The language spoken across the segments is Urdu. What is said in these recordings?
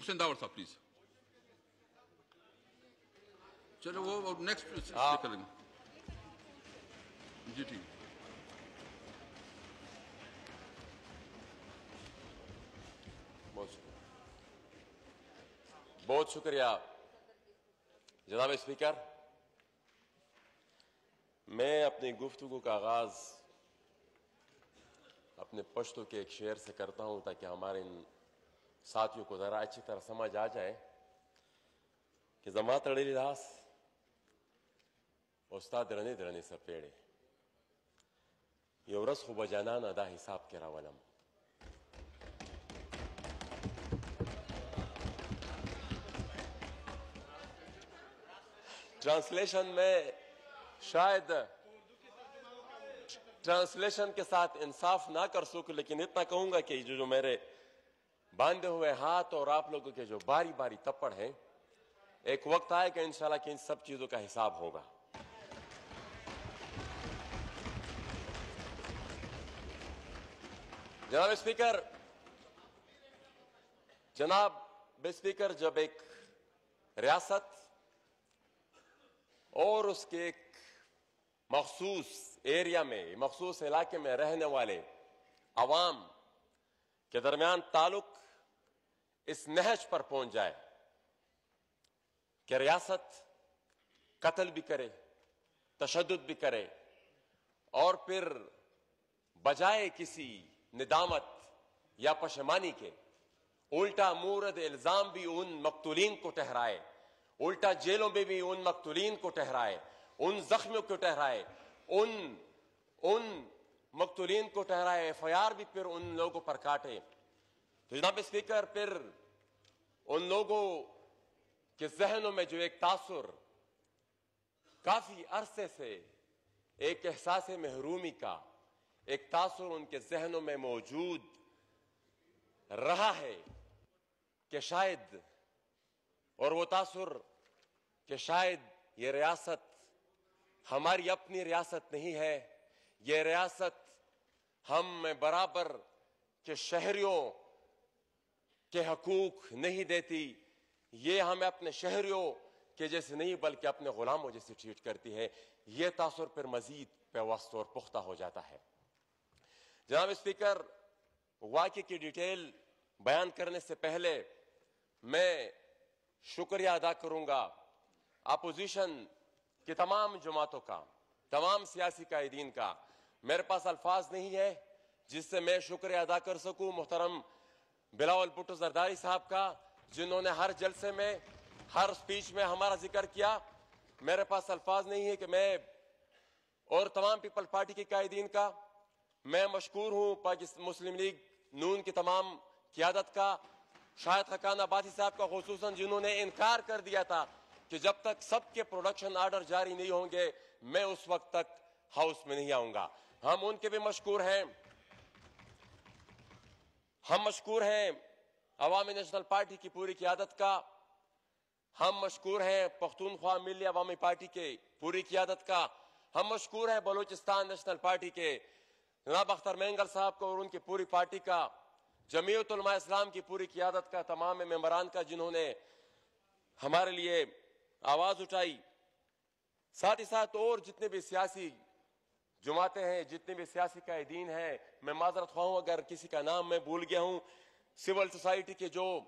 محسن داور صاحب پلیز چلو وہ نیکسٹ۔ کریں گے جی ٹھیک بہت شکریہ بہت شکریہ جناب اسپیکر میں اپنی گفتگو کا آغاز اپنے پشتوں کے ایک شعر سے کرتا ہوں تاکہ ہمارے ان ساتھیوں کو ذرا اچھی طرح سمجھ آ جائے کہ زما تڑی راس استاد رنے درنے سپیڑے یہ ورس خوب جانان ادا حساب کے راولم۔ ٹرانسلیشن میں شاید ٹرانسلیشن کے ساتھ انصاف نہ کر سکوں، لیکن اتنا کہوں گا کہ جو جو میرے باندھے ہوئے ہاتھ اور آپ لوگوں کے جو باری باری تپڑ ہیں، ایک وقت آئے کہ انشاءاللہ کہ ان سب چیزوں کا حساب ہوگا۔ جناب اسپیکر جناب اسپیکر جب ایک ریاست اور اس کے ایک مخصوص ایریا میں، مخصوص علاقے میں رہنے والے عوام کے درمیان تعلق اس نہج پر پہنچ جائے کہ ریاست قتل بھی کرے، تشدد بھی کرے، اور پھر بجائے کسی ندامت یا پشمانی کے الٹا مورد الزام بھی ان مقتولین کو ٹہرائے الٹا جیلوں میں بھی ان مقتولین کو ٹہرائے ان زخمیوں کو ٹہرائے ان ان مقتولین کو ٹہرائے ایف آئی آر بھی پھر ان لوگوں پر کاٹے۔ تو جناب اسپیکر، پھر ان لوگوں کے ذہنوں میں جو ایک تاثر کافی عرصے سے ایک احساس محرومی کا ایک تاثر ان کے ذہنوں میں موجود رہا ہے کہ شاید اور وہ تاثر کہ شاید یہ ریاست ہماری اپنی ریاست نہیں ہے، یہ ریاست ہم میں برابر کے شہریوں کے حقوق نہیں دیتی، یہ ہمیں اپنے شہریوں کے جیسے نہیں، بلکہ اپنے غلاموں جیسے ٹریٹ کرتی ہے یہ تاثر پر مزید پیوست اور پختہ ہو جاتا ہے۔ جناب اسپیکر، واقعے کی ڈیٹیل بیان کرنے سے پہلے میں شکریہ ادا کروں گا اپوزیشن کی تمام جماعتوں کا، تمام سیاسی قائدین کا۔ میرے پاس الفاظ نہیں ہے جس سے میں شکریہ ادا کر سکوں، محترم بلاول بٹو زرداری صاحب کا، جنہوں نے ہر جلسے میں، ہر سپیچ میں ہمارا ذکر کیا۔ میرے پاس الفاظ نہیں ہے کہ میں اور تمام پیپل پارٹی کے قائدین کا، میں مشکور ہوں پاکستان مسلم لیگ نون کی تمام قیادت کا، شاہد حقان آبادی صاحب کا، خصوصاً جنہوں نے انکار کر دیا تھا کہ جب تک سب کے پروڈکشن آرڈر جاری نہیں ہوں گے، میں اس وقت تک ہاؤس میں نہیں آؤں گا۔ ہم ان کے بھی مشکور ہیں۔ ہم مشکور ہیں عوامی نیشنل پارٹی کی پوری قیادت کا، ہم مشکور ہیں پختونخوا ملی عوامی پارٹی کے پوری قیادت کا، ہم مشکور ہیں بلوچستان نیشنل پارٹی کے۔ جناب اختر مینگل صاحب کو اور ان کی پوری پارٹی کا، جمعیت علماء اسلام کی پوری قیادت کا، تمام ممبران کا جنہوں نے ہمارے لیے آواز اٹھائی۔ ساتھ ہی ساتھ اور جتنے بھی سیاسی جماعتیں ہیں جتنے بھی سیاسی قائدین ہیں میں معذرت خواہ ہوں اگر کسی کا نام میں بھول گیا ہوں سول سوسائٹی کے جو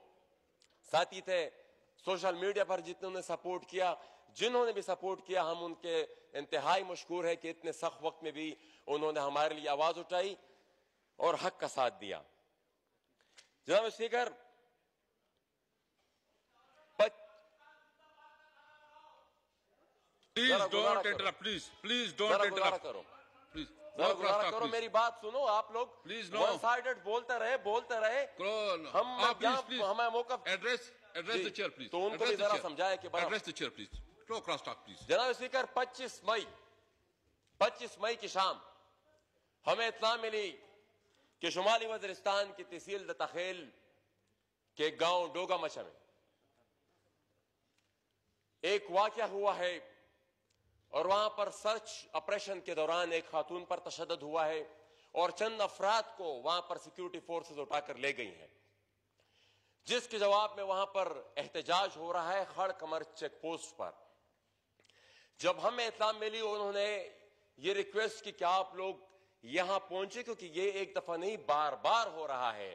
ساتھی تھے سوشل میڈیا پر جتنے نے سپورٹ کیا جنہوں نے بھی سپورٹ کیا ہم ان کے انتہائی مشکور ہے کہ اتنے سخت وقت میں بھی انہوں نے ہمارے لیے آواز اٹھائی اور حق کا ساتھ دیا۔ جناب speaker please don't. Interrupt please please don't interrupt کرو۔ پلیز کرو میری بات سنو آپ لوگ. ون سائڈڈ بولتے رہے بولتے رہے۔ ہم پلیز ہمیں موقف ایڈریس ایڈریس چیئر پلیز تو ان کو بھی ذرا سمجھائے کہ address chair please cross talk please جناب اسپیکر پچیس مئی پچیس مئی کی شام ہمیں اطلاع ملی کہ شمالی وزیرستان کی تحصیل دتخیل کے گاؤں ڈوگا مچا میں۔ ایک واقعہ ہوا ہے اور وہاں پر سرچ آپریشن کے دوران ایک خاتون پر تشدد ہوا ہے اور چند افراد کو وہاں پر سیکیورٹی فورسز اٹھا کر لے گئی ہیں۔ جس کے جواب میں وہاں پر احتجاج ہو رہا ہے خڑ کمر چیک پوسٹ پر۔ جب ہمیں اطلاع ملی، انہوں نے یہ ریکویسٹ کی کہ آپ لوگ یہاں پہنچے کیونکہ یہ ایک دفعہ نہیں، بار بار ہو رہا ہے۔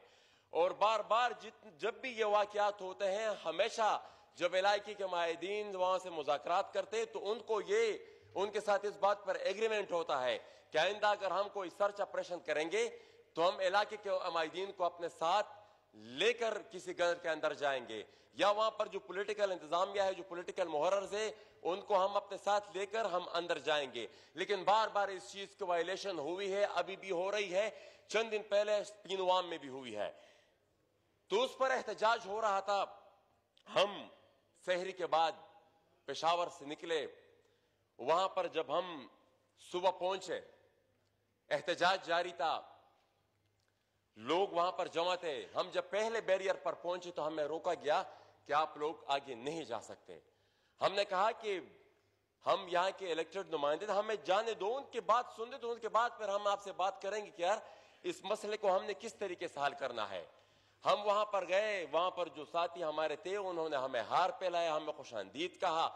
اور بار بار جب بھی یہ واقعات ہوتے ہیں، ہمیشہ جب علاقے کے معاہدین وہاں سے مذاکرات کرتے تو ان کو یہ، ان کے ساتھ اس بات پر ایگریمنٹ ہوتا ہے کہ آئندہ اگر ہم کوئی سرچ آپریشن کریں گے تو ہم علاقے کے معاہدین کو اپنے ساتھ لے کر کسی گھر کے اندر جائیں گے۔ یا وہاں پر جو پولیٹیکل انتظامیہ ہے، جو پولیٹیکل محررز ہے، ان کو ہم اپنے ساتھ لے کر ہم اندر جائیں گے۔ لیکن بار بار اس چیز کی وائلیشن ہوئی ہے، ابھی بھی ہو رہی ہے، چند دن پہلے پینوام میں بھی ہوئی ہے۔ تو اس پر احتجاج ہو رہا تھا۔ ہم سہری کے بعد پشاور سے نکلے، وہاں پر جب ہم صبح پہنچے، احتجاج جاری تھا۔ لوگ وہاں پر جمع تھے۔ ہم جب پہلے بیریئر پر پہنچے تو ہمیں روکا گیا کہ آپ لوگ آگے نہیں جا سکتے۔ ہم نے کہا کہ ہم یہاں کے الیکٹڈ نمائندے ہمیں جانے دو، ان کی بات سننے تو ان کے بعد پھر ہم آپ سے بات کریں گے کہ یار، اس مسئلے کو ہم نے کس طریقے سے حل کرنا ہے۔ ہم وہاں پر گئے، وہاں پر جو ساتھی ہمارے تھے، انہوں نے ہمیں ہار پہلایا ہمیں خوش آندید کہا۔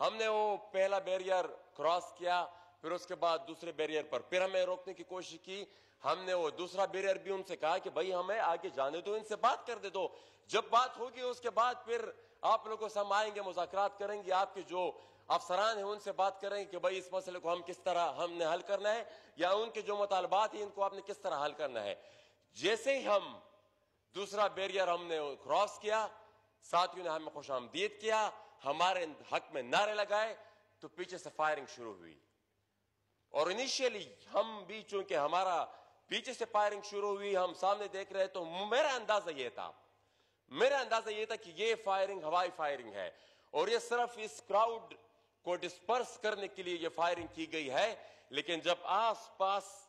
ہم نے وہ پہلا بیریئر کراس کیا، پھر اس کے بعد دوسرے بیریئر پر پھر ہمیں روکنے کی کوشش کی۔ ہم نے وہ دوسرا بیریئر بھی ان سے کہا کہ بھائی ہمیں آگے جانے دو، ان سے بات کر دے دو۔ جب بات ہوگی اس کے بعد پھر آپ لوگوں سے ہم آئیں گے، مذاکرات کریں گے، آپ کے جو افسران ہیں ان سے بات کریں گے کہ بھائی اس مسئلے کو ہم کس طرح ہم نے حل کرنا ہے، یا ان کے جو مطالبات ہیں ان کو آپ نے کس طرح حل کرنا ہے۔ جیسے ہی ہم دوسرا بیریئر ہم نے کراس کیا، ساتھیوں نے ہمیں خوش آمدید کیا، ہمارے حق میں نعرے لگائے، تو پیچھے سے فائرنگ شروع ہوئی۔ اور انیشیلی ہم بھی چونکہ ہمارا پیچھے سے فائرنگ شروع ہوئی، ہم سامنے دیکھ رہے، تو میرا اندازہ یہ تھا۔ میرا اندازہ یہ تھا کہ یہ فائرنگ ہوائی فائرنگ ہے۔ اور یہ صرف اس کراؤڈ کو ڈسپرس کرنے کے لیے یہ فائرنگ کی گئی ہے، لیکن جب آس پاس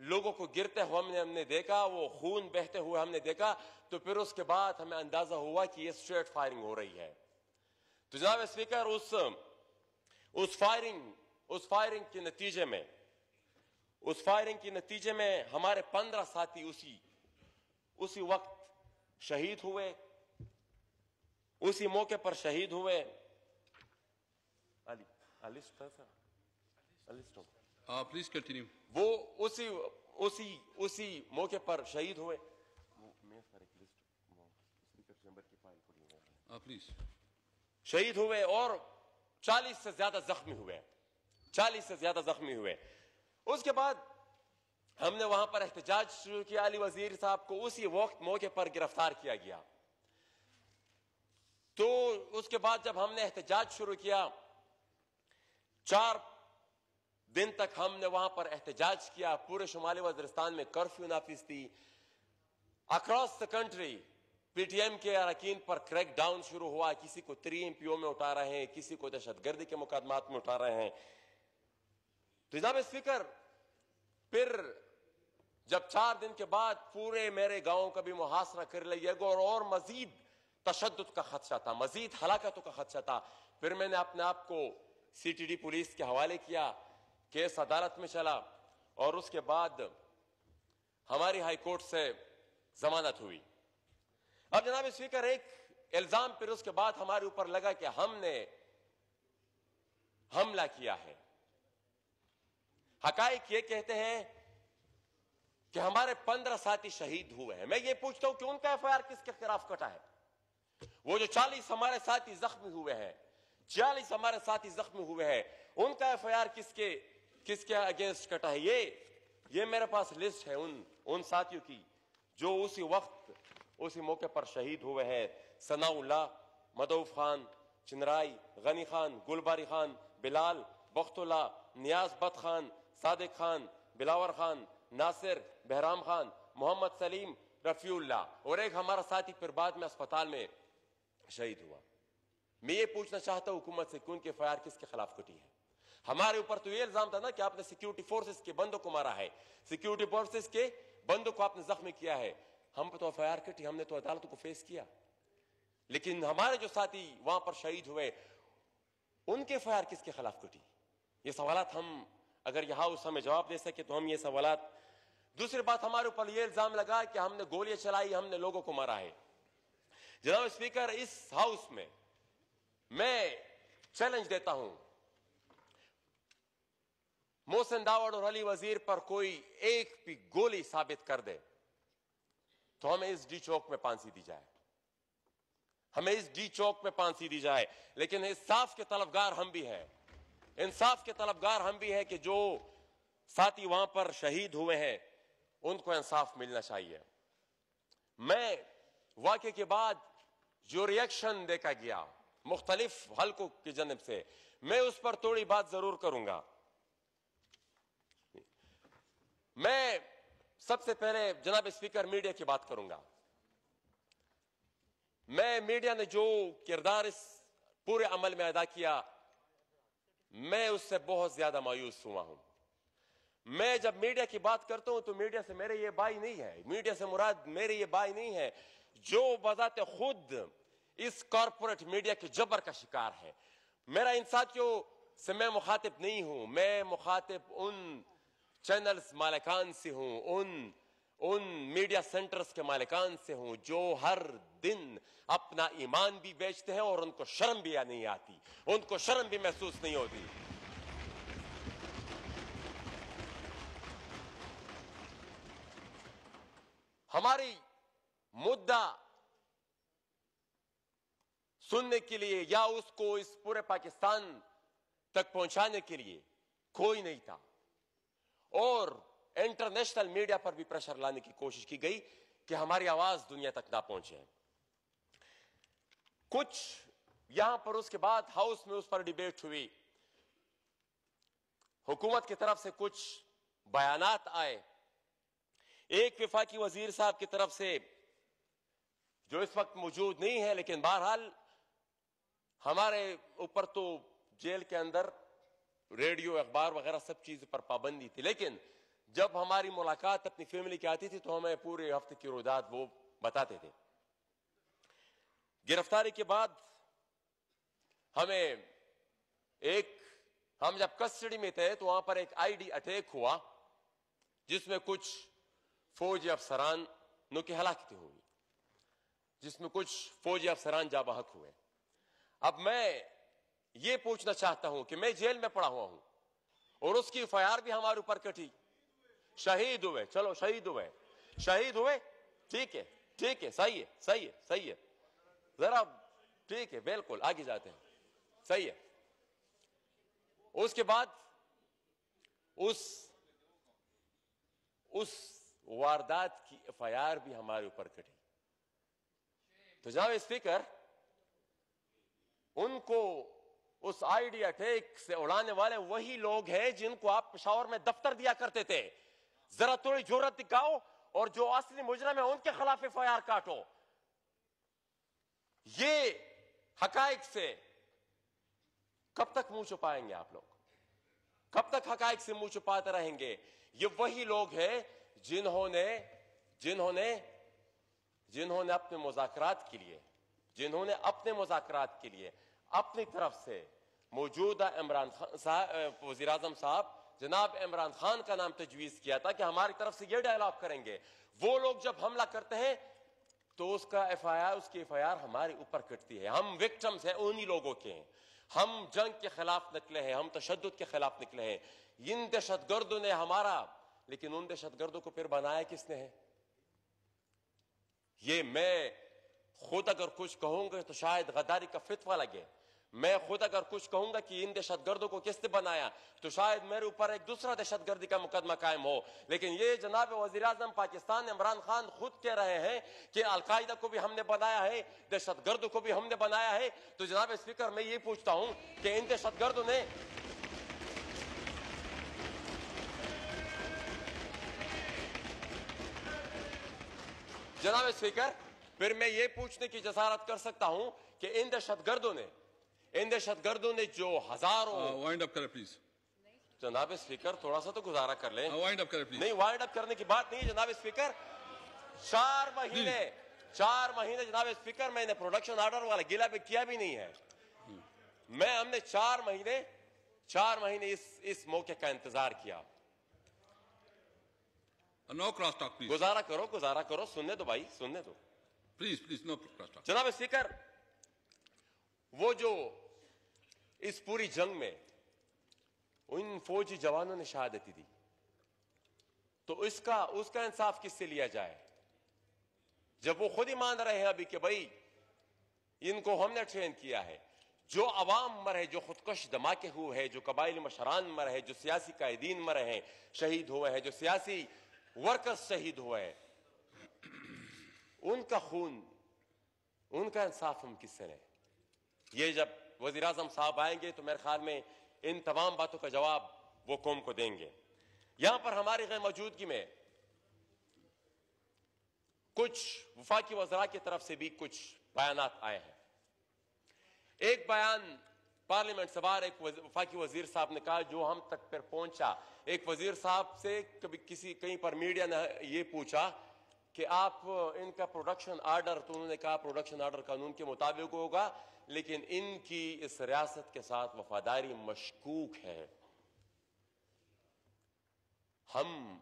لوگوں کو گرتے ہوئے ہم نے ہم نے دیکھا، وہ خون بہتے ہوئے ہم نے دیکھا، تو پھر اس کے بعد ہمیں اندازہ ہوا کہ یہ اسٹریٹ فائرنگ ہو رہی ہے۔ تو جناب اسپیکر اس اس فائرنگ اس فائرنگ کے نتیجے میں اس فائرنگ کے نتیجے میں ہمارے پندرہ ساتھی اسی اسی وقت شہید ہوئے۔ اسی موقع پر شہید ہوئے۔ پلیز کنٹینیو وہ اسی اسی اسی موقع پر شہید ہوئے۔ پلیز شہید ہوئے اور چالیس سے زیادہ زخمی ہوئے۔ چالیس سے زیادہ زخمی ہوئے۔ اس کے بعد ہم نے وہاں پر احتجاج شروع کیا۔ علی وزیر صاحب کو اسی وقت موقع پر گرفتار کیا گیا۔ تو اس کے بعد جب ہم نے احتجاج شروع کیا چار دن تک ہم نے وہاں پر احتجاج کیا، پورے شمالی وزیرستان میں کرفیو نافذ تھی۔ Across the country P T M کے اراکین پر کریک ڈاؤن شروع ہوا۔ کسی کو تری ایم پی او میں اٹھا رہے ہیں، کسی کو دہشت گردی کے مقدمات میں اٹھا رہے ہیں۔ تو جناب اسپیکر، پھر جب چار دن کے بعد پورے میرے گاؤں کا بھی محاصرہ کر لیا گیا اور مزید تشدد کا خدشہ تھا، مزید ہلاکتوں کا خدشہ تھا۔ پھر میں نے اپنے آپ کو سی ٹی ڈی پولیس کے حوالے کیا۔ کیس عدالت میں چلا اور اس کے بعد ہماری ہائی کورٹ سے ضمانت ہوئی۔ اب جناب اسپیکر ایک الزام پھر اس کے بعد ہمارے اوپر لگا کہ ہم نے حملہ کیا ہے۔ حقائق یہ کہتے ہیں کہ ہمارے پندرہ ساتھی شہید ہوئے ہیں۔ میں یہ پوچھتا ہوں کہ ان کا ایف آئی آر کس کے خلاف کٹا ہے؟ وہ جو چالیس ہمارے ساتھی زخمی ہوئے ہیں، چالیس ہمارے ساتھی زخمی ہوئے ہیں، ان کا ایف آئی آر کس کے کس کے اگینسٹ کٹا ہے؟ یہ یہ میرے پاس لسٹ ہے ان ان ساتھیوں کی، جو اسی وقت، اسی موقع پر شہید ہوئے ہیں۔ ثناء اللہ مدوف خان، چنرائی، غنی خان، گلباری خان، بلال، بخت اللہ، نیاز بت خان، صادق خان، بلاور خان، ناصر، بہرام خان، محمد سلیم، رفیع اللہ۔ اور ایک ہمارا ساتھی پھر بعد میں اسپتال میں شہید ہوا۔ میں یہ پوچھنا چاہتا ہوں حکومت سے کیوں کہ ان کے فائر کس کے خلاف کٹی ہے؟ ہمارے اوپر تو یہ الزام تھا نا کہ آپ نے سیکیورٹی فورسز کے بندوں کو مارا ہے۔ سیکیورٹی فورسز کے بندوں کو آپ نے زخمی کیا ہے۔ ہم پہ تو ایف آئی آر کٹی، ہم نے تو عدالتوں کو فیس کیا۔ لیکن ہمارے جو ساتھی وہاں پر شہید ہوئے، ان کے ایف آئی آر کس کے خلاف کٹی؟ یہ سوالات ہم، اگر یہ ہاؤس ہمیں جواب دے سکے تو ہم یہ سوالات۔ دوسری بات، ہمارے اوپر یہ الزام لگا کہ ہم نے گولیاں چلائی، ہم نے لوگوں کو مارا ہے۔ جناب اسپیکر، اس ہاؤس میں میں چیلنج دیتا ہوں۔ محسن داوڑ اور علی وزیر پر کوئی ایک بھی گولی ثابت کر دے تو ہمیں اس ڈی چوک میں پانسی دی جائے۔ ہمیں اس ڈی چوک میں پانسی دی جائے۔ لیکن انصاف کے طلبگار ہم بھی ہیں۔ انصاف کے طلبگار ہم بھی ہیں کہ جو ساتھی وہاں پر شہید ہوئے ہیں، ان کو انصاف ملنا چاہیے۔ میں واقعے کے بعد جو ریئیکشن دیکھا گیا مختلف حلقوں کی جنب سے، میں اس پر توڑی بات ضرور کروں گا۔ میں سب سے پہلے جناب اسپیکر میڈیا کی بات کروں گا۔ میں میڈیا نے جو کردار اس پورے عمل میں ادا کیا، میں اس سے بہت زیادہ مایوس ہوا ہوں۔ میں جب میڈیا کی بات کرتا ہوں تو میڈیا سے میرے یہ بائی نہیں ہے، میڈیا سے مراد میرے یہ بائی نہیں ہے۔ جو بذات خود اس کارپوریٹ میڈیا کے جبر کا شکار ہے۔ میرا ان ساتھیوں سے میں مخاطب نہیں ہوں، میں مخاطب ان چینلز مالکان سے ہوں، ان ان میڈیا سنٹرز کے مالکان سے ہوں جو ہر دن اپنا ایمان بھی بیچتے ہیں اور ان کو شرم بھی نہیں آتی، ان کو شرم بھی محسوس نہیں ہوتی۔ ہماری مدہ سننے کے لیے یا اس کو اس پورے پاکستان تک پہنچانے کے لیے کوئی نہیں تھا۔ اور انٹرنیشنل میڈیا پر بھی پریشر لانے کی کوشش کی گئی کہ ہماری آواز دنیا تک نہ پہنچے۔ کچھ یہاں پر اس کے بعد ہاؤس میں اس پر ڈبیٹ ہوئی۔ حکومت کی طرف سے کچھ بیانات آئے۔ ایک وفاقی وزیر صاحب کی طرف سے، جو اس وقت موجود نہیں ہے، لیکن بہرحال ہمارے اوپر تو جیل کے اندر ریڈیو، اخبار وغیرہ سب چیز پر پابندی تھی۔ لیکن جب ہماری ملاقات اپنی فیملی کی آتی تھی تو ہمیں پورے ہفتے کی روزات وہ بتاتے تھے۔ گرفتاری کے بعد ہمیں ایک، ہم جب کسٹڈی میں تھے تو وہاں پر ایک آئی ڈی اٹیک ہوا جس میں کچھ فوجی افسران نو کی ہلاکتی ہوئی جس میں کچھ فوجی افسران جا بحق ہوئے۔ اب میں یہ پوچھنا چاہتا ہوں کہ میں جیل میں پڑا ہوا ہوں اور اس کی فیار بھی ہمارے اوپر کٹی شہید ہوئے، چلو شہید ہوئے۔ شہید ہوئے؟ ٹھیک ہے ٹھیک ہے، صحیح ہے صحیح ہے صحیح ہے۔ ذرا ٹھیک ہے، بالکل آگے جاتے ہیں۔ صحیح ہے۔ اس کے بعد اس اس واردات کی ایف آئی آر بھی ہمارے اوپر کٹی تو جناب اسپیکر، ان کو اس آئیڈیا ٹیک سے اڑانے والے وہی لوگ ہیں جن کو آپ پشاور میں دفتر دیا کرتے تھے۔ ذرا تھوڑی جورت دکھاؤ اور جو اصلی مجرم ہے ان کے خلاف ایف آئی آر کاٹو۔ یہ حقائق سے کب تک منہ چھپائیں گے آپ لوگ؟ کب تک حقائق سے منہ چھپاتے رہیں گے؟ یہ وہی لوگ ہیں جنہوں نے جنہوں نے جنہوں نے اپنے مذاکرات کے لیے، جنہوں نے اپنے مذاکرات کے لیے اپنی طرف سے موجودہ عمران خان صاحب وزیر اعظم صاحب، جناب عمران خان کا نام تجویز کیا تھا کہ ہماری طرف سے یہ ڈائلاگ کریں گے۔ وہ لوگ جب حملہ کرتے ہیں، تو اس کا ایف آئی آر اس کی ایف آئی آر ہمارے اوپر کٹتی ہے۔ ہم وکٹمز ہیں، انہی لوگوں کے ہیں۔ ہم جنگ کے خلاف نکلے ہیں، ہم تشدد کے خلاف نکلے ہیں۔ ان دہشت گردوں نے ہمارا، لیکن ان دہشت گردوں کو پھر بنایا کس نے؟ ہے یہ میں خود اگر کچھ کہوں گے تو شاید غداری کا فتوہ لگے۔ میں خود اگر کچھ کہوں گا کہ ان دہشت گردوں کو کس نے بنایا، تو شاید میرے اوپر ایک دوسرا دہشت گردی کا مقدمہ قائم ہو۔ لیکن یہ جناب وزیر اعظم پاکستان عمران خان خود کہہ رہے ہیں کہ القاعدہ کو بھی ہم نے بنایا ہے دہشت گرد کو بھی ہم نے بنایا ہے۔ تو جناب اسپیکر، میں یہ پوچھتا ہوں کہ ان دہشت گردوں نے جناب اسپیکر، پھر میں یہ پوچھنے کی جسارت کر سکتا ہوں کہ ان دہشت گردوں نے ان دہشت گردوں نے جو ہزاروں وائنڈ اپ کریں پلیز جناب اسپیکر تھوڑا سا تو گزارا کر لیں۔ وائنڈ اپ کریں پلیز نہیں وائنڈ اپ کرنے کی بات نہیں جناب اسپیکر چار مہینے چار مہینے جناب اسپیکر میں نے پروڈکشن آرڈر والا گلہ بھی کیا بھی نہیں ہے۔ میں ہم نے چار مہینے چار مہینے اس موقع کا انتظار کیا۔ نو گزارا کرو گزارا کرو سننے دو بھائی سننے دو۔ جناب اسپیکر وہ جو اس پوری جنگ میں ان فوجی جوانوں نے شہادت دی تو اس کا اس کا انصاف کس سے لیا جائے؟ جب وہ خود ہی مان رہے ہیں ابھی کہ بھائی، ان کو ہم نے ٹرین کیا ہے۔ جو عوام مرے جو خودکش دھماکے ہوئے ہیں، جو قبائل مشران مرے جو سیاسی قائدین مرے ہیں، شہید ہوئے ہیں، جو سیاسی ورکر شہید ہوئے ہیں، ان کا خون، ان کا انصاف ہم کس سے رہے یہ جب وزیر اعظم صاحب آئیں گے تو میرے خیال میں ان تمام باتوں کا جواب وہ قوم کو دیں گے۔ یہاں پر ہماری غیر موجودگی میں کچھ وفاقی وزراء کی طرف سے بھی کچھ بیانات آئے ہیں۔ ایک بیان پارلیمنٹ سوار ایک وفاقی وزیر صاحب نے کہا، جو ہم تک پر پہنچا۔ ایک وزیر صاحب سے کبھی کسی، کہیں پر میڈیا نے یہ پوچھا کہ آپ ان کا پروڈکشن آرڈر تو انہوں نے کہا پروڈکشن آرڈر قانون کے مطابق ہوگا، لیکن ان کی اس ریاست کے ساتھ وفاداری مشکوک ہے۔ ہم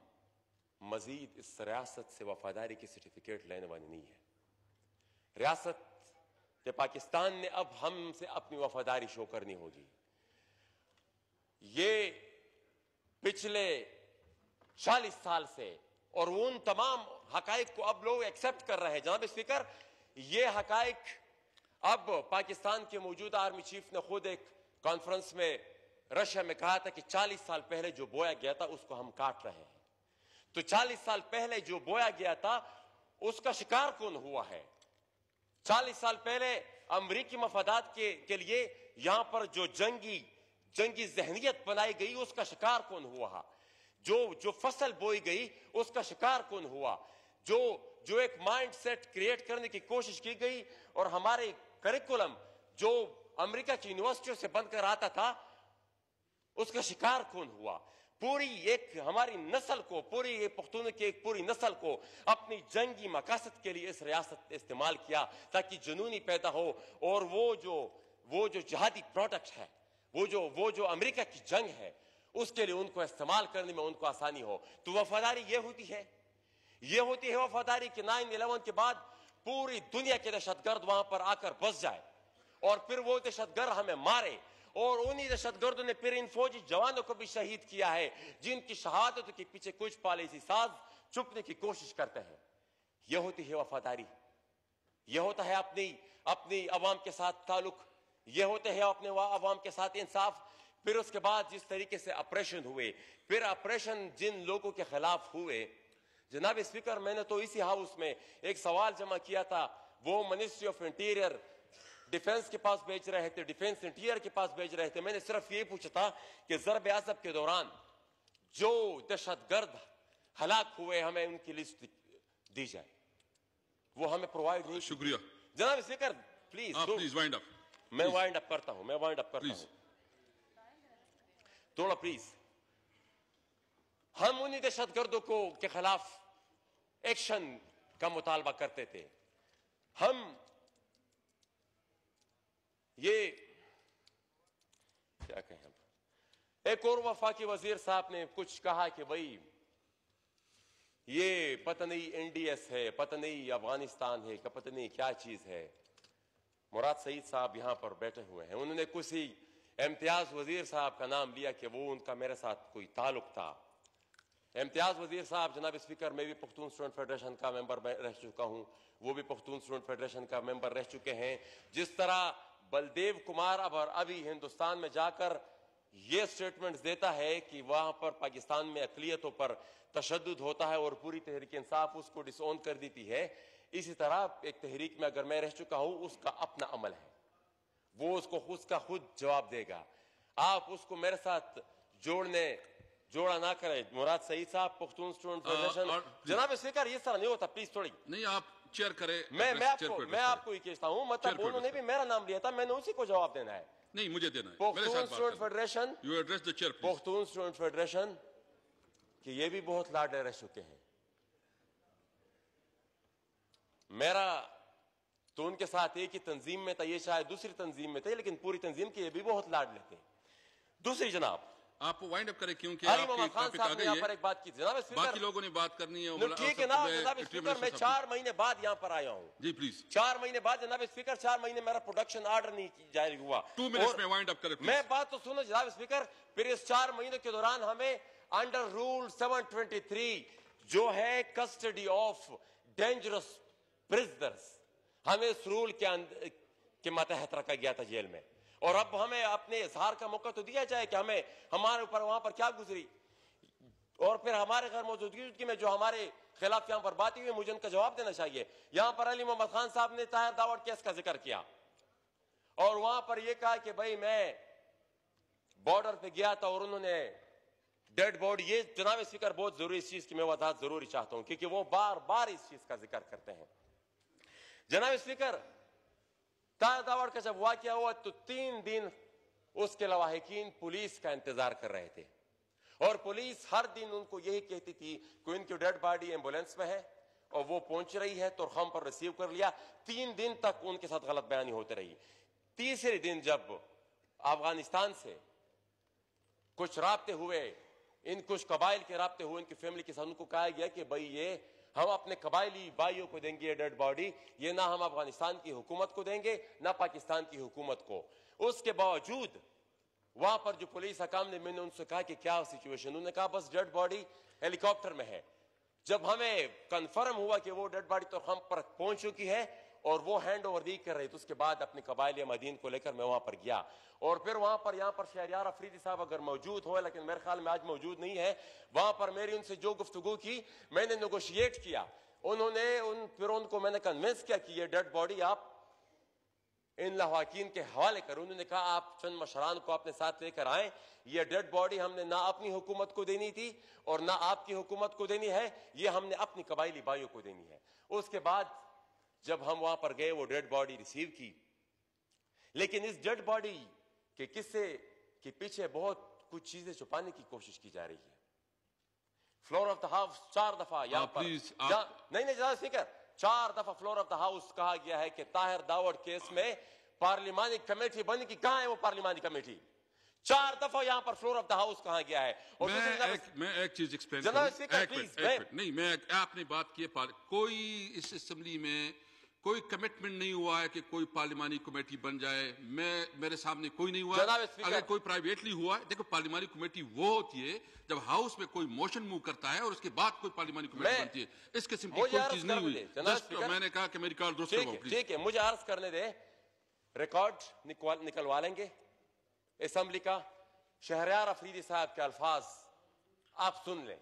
مزید اس ریاست سے وفاداری کی سرٹیفکیٹ لینے والی نہیں ہے ریاست کہ پاکستان نے اب ہم سے اپنی وفاداری شو کرنی ہوگی۔ یہ پچھلے چالیس سال سے اور وہ ان تمام حقائق کو اب لوگ ایکسپٹ کر رہے ہیں۔ جناب اسپیکر یہ حقائق اب پاکستان کے موجودہ آرمی چیف نے خود ایک کانفرنس میں، رشیا میں کہا تھا کہ چالیس سال پہلے جو بویا گیا تھا، اس کو ہم کاٹ رہے ہیں۔ تو چالیس سال پہلے جو بویا گیا تھا، اس کا شکار کون ہوا ہے؟ چالیس سال پہلے امریکی مفادات کے کے لیے یہاں پر جو جنگی جنگی ذہنیت بنائی گئی، اس کا شکار کون ہوا جو جو فصل بوئی گئی، اس کا شکار کون ہوا؟ جو جو ایک مائنڈ سیٹ کریٹ کرنے کی کوشش کی گئی اور ہمارے کریکولم جو امریکہ کی یونیورسٹیوں سے بند کر آتا تھا، اس کا شکار کون ہوا؟ پوری ایک ہماری نسل کو، پوری ایک پختون کی ایک پوری نسل کو اپنی جنگی مقاصد کے لیے اس ریاست استعمال کیا تاکہ جنونی پیدا ہو اور وہ جو وہ جو جہادی پروڈکٹ ہے، وہ جو وہ جو امریکہ کی جنگ ہے اس کے لیے ان کو استعمال کرنے میں ان کو آسانی ہو۔ تو وفاداری یہ ہوتی ہے۔ یہ ہوتی ہے وفاداری کہ نائن الیون کے بعد پوری دنیا کے دہشت گرد وہاں پر آ کر بس جائے۔ اور پھر وہ دہشت گرد ہمیں مارے۔ اور انہی دہشت گردوں نے پھر ان فوجی جوانوں کو بھی شہید کیا ہے، جن کی شہادت کے پیچھے کچھ پالیسی ساز چھپنے کی کوشش کرتے ہیں۔ یہ ہوتی ہے وفاداری۔ یہ ہوتا ہے اپنی اپنی عوام کے ساتھ تعلق۔ یہ ہوتے ہیں اپنے عوام کے ساتھ انصاف۔ پھر اس کے بعد جس طریقے سے اپریشن ہوئے پھر اپریشن جن لوگوں کے خلاف ہوئے۔ جناب اسپیکر میں نے تو اسی ہاؤس میں ایک سوال جمع کیا تھا۔ وہ منسٹری آف انٹیریئر ڈیفنس کے پاس بھیج رہے تھے ڈیفنس انٹیریئر کے پاس بھیج رہے تھے۔ میں نے صرف یہ پوچھا تھا کہ ضرب عصب کے دوران جو دہشت گرد ہلاک ہوئے ہمیں ان کی لسٹ دی جائے۔ وہ ہمیں پرووائڈ نہیں شکریہ۔ جناب اسپیکر پلیز میں وائنڈ اپ کرتا ہوں میں وائنڈ اپ کرتا ہوں۔ تھوڑا پلیز ہم انہیں دہشت گردوں کو کے خلاف ایکشن کا مطالبہ کرتے تھے ہم یہ کیا کہیں ایک اور وفاقی وزیر صاحب نے کچھ کہا کہ بھائی یہ پتہ نہیں این ڈی ایس ہے پتہ نہیں افغانستان ہے پتہ نہیں کیا چیز ہے مراد سعید صاحب یہاں پر بیٹھے ہوئے ہیں انہوں نے کچھ ہی امتیاز وزیر صاحب کا نام لیا کہ وہ ان کا میرے ساتھ کوئی تعلق تھا۔ امتیاز وزیر صاحب جناب اسپیکر، میں بھی پختون سٹوڈنٹ فیڈریشن کا ممبر رہ چکا ہوں۔ وہ بھی پختون سٹوڈنٹ فیڈریشن کا ممبر رہ چکے ہیں۔ جس طرح بلدیو کمار اب اور ابھی ہندوستان میں جا کر یہ سٹیٹمنٹ دیتا ہے کہ وہاں پر پاکستان میں اقلیتوں پر تشدد ہوتا ہے اور پوری تحریک انصاف اس کو ڈس اون کر دیتی ہے۔ اسی طرح ایک تحریک میں اگر میں رہ چکا ہوں، اس کا اپنا عمل ہے۔ وہ اس کو خود کا خود جواب دے گا۔ آپ اس کو میرے ساتھ جوڑنے جوڑا نہ کرے مراد سعید صاحب پختون اسٹوڈنٹ جناب اسپیکر یہ سارا نہیں ہوتا پلیز تھوڑی۔ نہیں آپ چیئر کرے میں میں آپ کو میں آپ کو یہ کہتا ہوں مطلب انہوں نے بھی میرا نام لیا تھا میں نے اسی کو جواب دینا ہے۔ نہیں مجھے دینا ہے۔ Pakhtun student federation you address the chair Pakhtun student federation کہ یہ بھی بہت لاڈ رہ چکے ہیں۔ میرا تو ان کے ساتھ ایک ہی تنظیم میں تھا یہ شاید دوسری تنظیم میں تھے لیکن پوری تنظیم کے یہ بھی بہت لاڈ لیتے ہیں۔ دوسری جناب آپ وائنڈ اپ کریں کیونکہ علی محمد خان صاحب نے یہاں پر ایک بات کی جناب اسپیکر باقی لوگوں نے بات کرنی ہے ٹھیک ہے نا جناب سپیکر میں چار مہینے بعد یہاں پر آیا ہوں۔ جی پلیز چار مہینے بعد جناب سپیکر چار مہینے میرا پروڈکشن آرڈر نہیں جاری ہوا۔ ٹو منٹس میں وائنڈ اپ کریں میں بات تو سنو جناب سپیکر پھر اس چار مہینے کے دوران ہمیں انڈر رول 723 جو ہے کسٹڈی آف ڈینجرس پریزنرز ہمیں سرول کے اند... کے ماتحت رکھا گیا تھا جیل میں۔ اور اب ہمیں اپنے اظہار کا موقع تو دیا جائے کہ ہمیں ہمارے اوپر وہاں پر کیا گزری۔ اور پھر ہمارے غیر موجودگی میں جو ہمارے خلاف یہاں پر باتیں ہوئی، مجھے ان کا جواب دینا چاہیے۔ یہاں پر علی محمد خان صاحب نے طاہر داوڑ کیس کا ذکر کیا۔ اور وہاں پر یہ کہا کہ بھائی میں بارڈر پہ گیا تھا اور انہوں نے ڈیڈ باڈی یہ جناب اسپیکر بہت ضروری اس چیز کی میں وضاحت ضروری چاہتا ہوں، کیونکہ وہ بار بار اس چیز کا ذکر کرتے ہیں۔ جناب اسپیکر تا داوڑ کا جب واقعہ ہوا تو تین دن اس کے لواحقین پولیس کا انتظار کر رہے تھے۔ اور پولیس ہر دن ان کو یہی کہتی تھی کہ ان کی ڈیڈ باڈی ایمبولینس میں ہے اور وہ پہنچ رہی ہے تو خم پر ریسیو کر لیا۔ تین دن تک ان کے ساتھ غلط بیانی ہوتے رہی۔ تیسرے دن جب افغانستان سے کچھ رابطے ہوئے، ان کچھ قبائل کے رابطے ہوئے، ان کی فیملی کے ساتھ، ان کو کہا گیا کہ بھائی یہ ہم اپنے قبائلی بھائیوں کو دیں گے یہ ڈیڈ باڈی، یہ نہ ہم افغانستان کی حکومت کو دیں گے، نہ پاکستان کی حکومت کو۔ اس کے باوجود وہاں پر جو پولیس حکام نے، میں نے ان سے کہا کہ کیا سچویشن انہوں نے کہا بس ڈیڈ باڈی ہیلی کاپٹر میں ہے۔ جب ہمیں کنفرم ہوا کہ وہ ڈیڈ باڈی تو ہم پر پہنچ چکی ہے اور وہ ہینڈ اوور دی کر رہی تو اس کے بعد اپنے قبائل مدین کو لے کر میں وہاں پر گیا۔ اور پھر وہاں پر یہاں پر شہریار افریدی صاحب اگر موجود ہوئے لیکن میرے خیال میں آج موجود نہیں ہے، وہاں پر میری ان سے جو گفتگو کی، میں نے نیگوشیٹ کیا۔ انہوں نے ان، پھر ان کو میں نے کنوینس کیا کہ یہ ڈیڈ باڈی آپ ان لواکین کے حوالے کر انہوں نے کہا، آپ چند مشران کو اپنے ساتھ لے کر آئیں۔ یہ ڈیڈ باڈی ہم نے نہ اپنی حکومت کو دینی تھی اور نہ آپ کی حکومت کو دینی ہے، یہ ہم نے اپنی قبائلی بھائیوں کو دینی ہے۔ اس کے بعد جب ہم وہاں پر گئے وہ ڈیڈ باڈی ریسیو کی۔ لیکن اس ڈیڈ باڈی کے قصے کے پیچھے بہت کچھ چیزیں چھپانے کی کوشش کی جا رہی ہے۔ فلور آف دا ہاؤس چار دفعہ یہاں uh, پر۔ uh, نہیں نہیں چار دفعہ فلور آف دا ہاؤس کہا گیا ہے کہ طاہر داوڑ کیس میں پارلیمانی کمیٹی بن کی کہاں ہے وہ پارلیمانی کمیٹی؟ چار دفعہ یہاں پر فلور آف دا ہاؤس کہاں گیا ہے۔ اور میں ایک چیز ایکسپلین نہیں میں آپ نے بات کی کوئی اس اسمبلی میں کوئی کمٹمنٹ نہیں ہوا ہے کہ کوئی پارلیمانی کمیٹی بن جائے۔ میں میرے سامنے کوئی نہیں ہوا۔ ہے اگر کوئی پرائیویٹلی ہوا ہے دیکھو پارلیمانی کمیٹی وہ ہوتی ہے جب ہاؤس میں کوئی موشن موو کرتا ہے اور اس کے بعد کوئی پارلیمانی کمیٹی بنتی ہے۔ اس قسم کی کوئی چیز نہیں ہوئی۔ میں نے کہا کہ میری کار درست ٹھیک ہے مجھے عرض کرنے دیں۔ ریکارڈ نکلوا لیں گے۔ اسمبلی کا شہریار افریدی صاحب کے الفاظ آپ سن لیں۔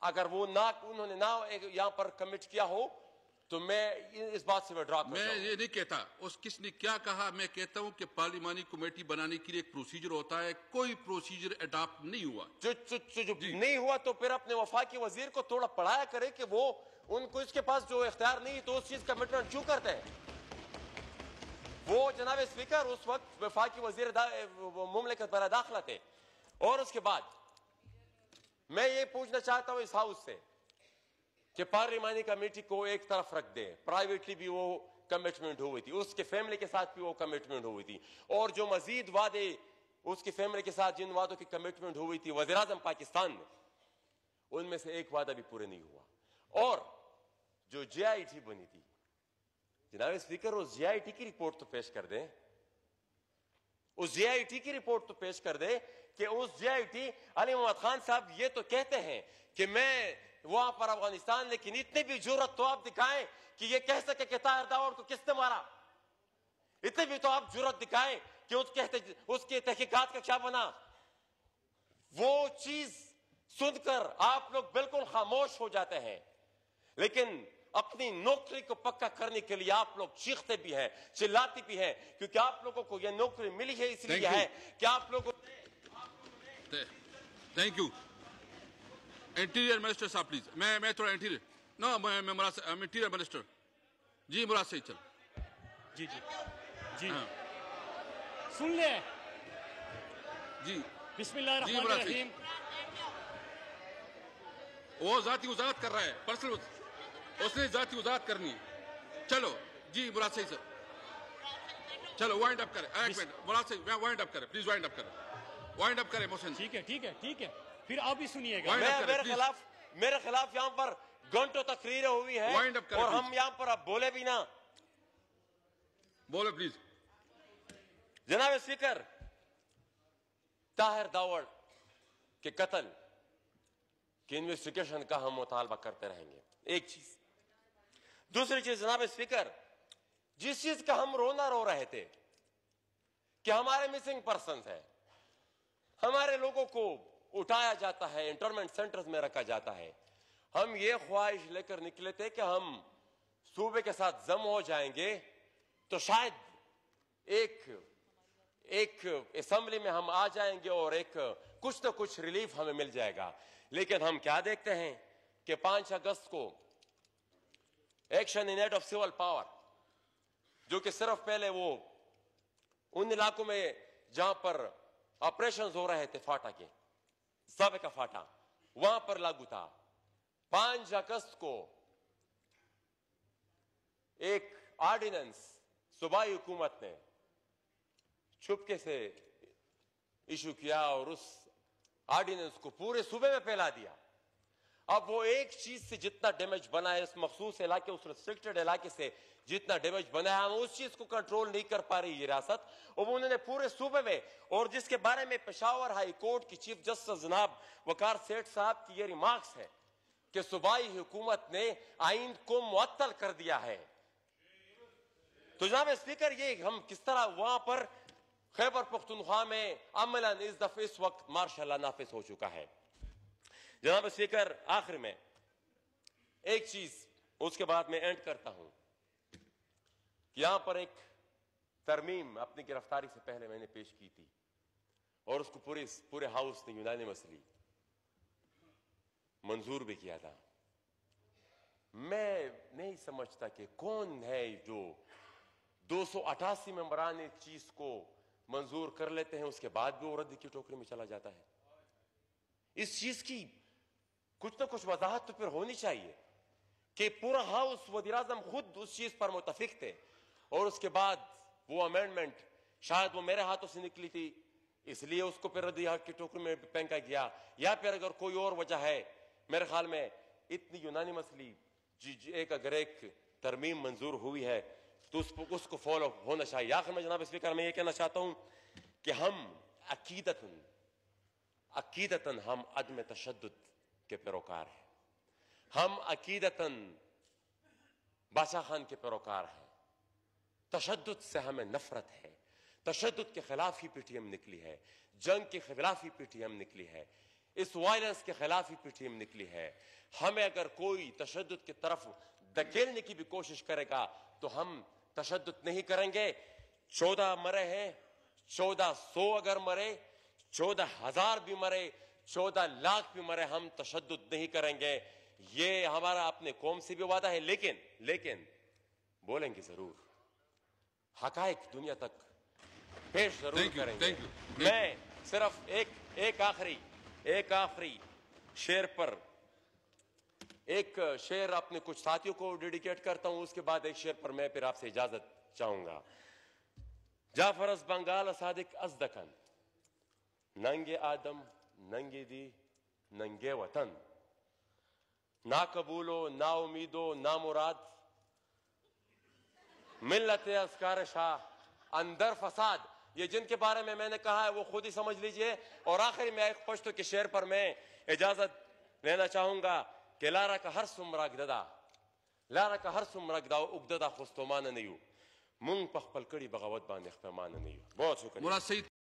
اگر وہ نہ انہوں نے نہ یہاں پر کمٹ کیا ہو تو میں اس بات سے میں ڈرا میں یہ نہیں کہتا اس کس نے کیا کہا؟ میں کہتا ہوں کہ پارلیمانی کمیٹی بنانے کے لیے ایک پروسیجر ہوتا ہے کوئی پروسیجر اڈاپٹ نہیں ہوا۔ جو, جو, جو, جو جی. نہیں ہوا تو پھر اپنے وفاقی وزیر کو تھوڑا پڑھایا کرے کہ وہ ان کو اس کے پاس جو اختیار نہیں تو اس چیز کا مٹمنٹ کیوں کرتا ہے؟ وہ جناب سپیکر اس وقت وفاقی وزیر دا... مملکت برا داخلہ تھے۔ اور اس کے بعد میں یہ پوچھنا چاہتا ہوں اس ہاؤس سے کہ پارلیمانی کمیٹی کو ایک طرف رکھ دیں پرائیویٹلی بھی وہ کمیٹمنٹ ہوئی تھی، اس کے فیملی کے ساتھ بھی وہ کمیٹمنٹ ہوئی تھی۔ اور جو مزید وعدے اس کی فیملی کے ساتھ جن وعدوں کی کمیٹمنٹ ہوئی تھی، وزیراعظم پاکستان نے ان میں سے ایک وعدہ بھی پورے نہیں ہوا۔ اور جو جی آئی ٹی بنی تھی، جناب سپیکر اس جی آئی ٹی کی رپورٹ تو پیش کر دیں۔ اس جی آئی ٹی کی رپورٹ تو پیش کر دیں کہ اس جی آئی ٹی علی محمد خان صاحب یہ تو کہتے ہیں کہ میں وہاں پر افغانستان لیکن اتنی بھی جرت تو آپ دکھائیں کہ یہ کہہ سکے کہ طاہر داور کو کس نے مارا؟ اتنی بھی تو آپ جرت دکھائیں کہ اس کے تحقیقات کا کیا بنا؟ وہ چیز سن کر آپ لوگ بالکل خاموش ہو جاتے ہیں۔ لیکن اپنی نوکری کو پکا کرنے کے لیے آپ لوگ چیختے بھی ہیں چلاتے بھی ہیں کیونکہ آپ لوگوں کو یہ نوکری ملی ہے اس لیے ہے کہ آپ لوگوں نے تھینک یو انٹیریئر منسٹر صاحب پلیز میں میں تھوڑا انٹیریئر نا میں میں انٹیریئر منسٹر جی مراد صحیح چل. جی جی. جی. ہاں. سن لے جی. بسم اللہ جی، الرحمن الرحیم. وہ ذاتی وزارت کر رہا ہے. پرسنل اس نے ذاتی وزارت کرنی ہے. چلو. جی مراد صحیح سر. چلو وائنڈ اپ کریں. ایک منٹ مراد صحیح میں وائنڈ اپ کریں. پلیز وائنڈ اپ کریں. وائنڈ اپ کریں محسن جی. ٹھیک ہے ٹھیک ہے ٹھیک ہے. پھر آپ بھی سنیے گا۔ میرے. خلاف میرے خلاف یہاں پر گھنٹوں تقریریں ہوئی ہیں اور. ہم یہاں پر اب بولے بھی نا بولو پلیز جناب اسپیکر طاہر داوڑ کے قتل کی انویسٹیگیشن کا ہم مطالبہ کرتے رہیں گے۔ ایک چیز۔ دوسری چیز جناب اسپیکر جس چیز کا ہم رونا رو رہے تھے کہ ہمارے مسنگ پرسنز ہے ہمارے لوگوں کو اٹھایا جاتا ہے انٹرمنٹ سینٹرز میں رکھا جاتا ہے۔ ہم یہ خواہش لے کر نکلے تھے کہ ہم صوبے کے ساتھ ضم ہو جائیں گے تو شاید ایک ایک اسمبلی میں ہم آ جائیں گے اور ایک کچھ نہ کچھ ریلیف ہمیں مل جائے گا۔ لیکن ہم کیا دیکھتے ہیں کہ پانچ اگست کو action in aid of civil power جو کہ صرف پہلے وہ ان علاقوں میں جہاں پر آپریشن ہو رہے تھے فاٹا کے۔ سابقہ فاٹا، وہاں پر لاگو تھا۔ پانچ اگست کو ایک آرڈیننس صوبائی حکومت نے چھپکے سے ایشو کیا اور اس آرڈیننس کو پورے صوبے میں پھیلا دیا۔ اب وہ ایک چیز سے جتنا ڈیمیج بنا ہے اس مخصوص علاقے، اس ریسٹرکٹڈ علاقے سے جتنا ڈیمیج بنا ہے، ہم اس چیز کو کنٹرول نہیں کر پا رہی یہ ریاست۔ اور انہوں نے پورے صوبے میں، اور جس کے بارے میں پشاور ہائی کورٹ کی چیف جسٹس جناب وقار سیٹھ صاحب کی یہ ریمارکس ہے کہ صوبائی حکومت نے آئین کو معطل کر دیا ہے۔ تو جناب اسپیکر یہ ہم کس طرح وہاں پر خیبر پختونخوا میں عملاً اس دفعہ، اس وقت مارشاء اللہ نافذ ہو چکا ہے۔ جناب اسپیکر آخر میں ایک چیز اس کے بعد میں اینڈ کرتا ہوں کہ یہاں پر ایک ترمیم اپنی گرفتاری سے پہلے میں نے پیش کی تھی اور اس کو پورے پورے ہاؤس نے یونانی مسئلی منظور بھی کیا تھا۔ میں نہیں سمجھتا کہ کون ہے جو دو سو اٹھاسی ممبران ایک چیز کو منظور کر لیتے ہیں، اس کے بعد بھی وہ رد کی ٹوکری میں چلا جاتا ہے۔ اس چیز کی کچھ نہ کچھ وضاحت تو پھر ہونی چاہیے کہ پورا ہاؤس وزیر اعظم خود اس چیز پر متفق تھے اور اس کے بعد وہ امینڈمنٹ شاید وہ میرے ہاتھوں سے نکلی تھی، اس لیے اس کو پھر ردی کی ٹوکری میں پھینکا گیا۔ یا پھر اگر کوئی اور وجہ ہے، میرے خیال میں اتنی یونانی مسئلی جی جی ایک اگر ایک ترمیم منظور ہوئی ہے، تو اس اس کو فالو ہونا چاہیے۔ آخر میں جناب اسپیکر، میں یہ کہنا چاہتا ہوں کہ ہم عقیدتاً عقیدتاً ہم عدم تشدد کے پیروکار ہیں۔ ہم عقیدتاً بادشاہ خان کے پیروکار ہیں۔ تشدد سے ہمیں نفرت ہے۔ تشدد کے خلاف ہی پی ٹی ایم نکلی ہے۔ جنگ کے خلاف ہی پی ٹی ایم نکلی ہے۔ اس وائلنس کے خلاف ہی پی ٹی ایم نکلی ہے۔ ہمیں اگر کوئی تشدد کی طرف دکیلنے کی بھی کوشش کرے گا تو ہم تشدد نہیں کریں گے۔ چودہ مرے ہیں۔ چودہ سو اگر مرے، چودہ ہزار بھی مرے۔ چودہ لاکھ بھی مرے ہم تشدد نہیں کریں گے۔ یہ ہمارا اپنے قوم سے بھی وعدہ ہے لیکن لیکن بولیں گے ضرور۔ حقائق دنیا تک پیش ضرور you, کریں گے. میں صرف ایک ایک آخری ایک آخری شیر پر ایک شیر اپنے کچھ ساتھیوں کو ڈیڈیکیٹ کرتا ہوں۔ اس کے بعد ایک شیر پر میں پھر آپ سے اجازت چاہوں گا۔ جعفر از بنگال صادق از دکن ننگے آدم ننگے دی، ننگے وطن۔ نا قبولو، نا امیدو، نا مراد۔ ملت اسکار شاہ، اندر فساد۔ یہ جن کے بارے میں میں نے کہا ہے، وہ خود ہی سمجھ لیجیے۔ اور آخری میں ایک پشتو کے شعر پر میں اجازت لینا چاہوں گا کہ لارا کا ہر سمراگ ددا، لارا کا ہر سمراگ دا اگددا خستومان نیو منگ پخپل کڑی بغاوت بان اخپمان نیو بہت شکریہ۔